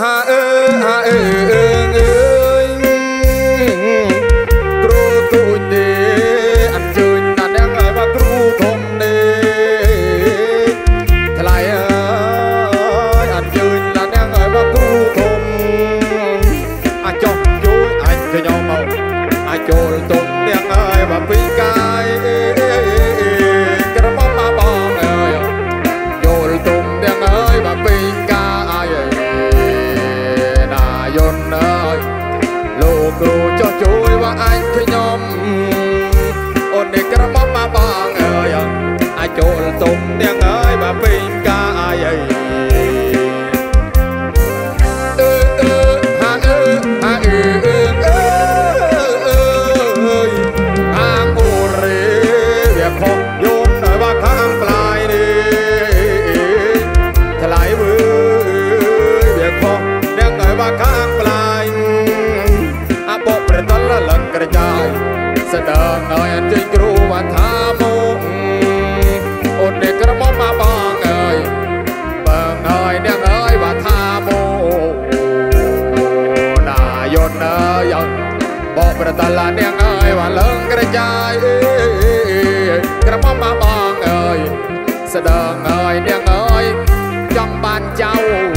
ហាអើហាអើអើអើគ្រូទូចទេអត់ជើញតាទាំងឲ្យមកគ្រូធំទេថ្លៃអើយអត់ជើញតាទាំងឲ្យមកគ្រូធំអាចចុះជួយអាចខ្ញុំមកអាចចូលទុំទាំងឲ្យមកពី 红亮的 បបប្រតាឡានាងអើយវ៉ាលឹងក្រចាយអេក្រមុំមកបងអើយស្ដងអើយនាងអើយចង់បានចៅ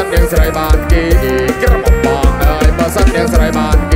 សិននាងស្រីបានគេក្រមុំបងអើយបើសិននាងស្រីបាន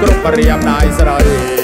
គ្រប់រៀបដៃស្រី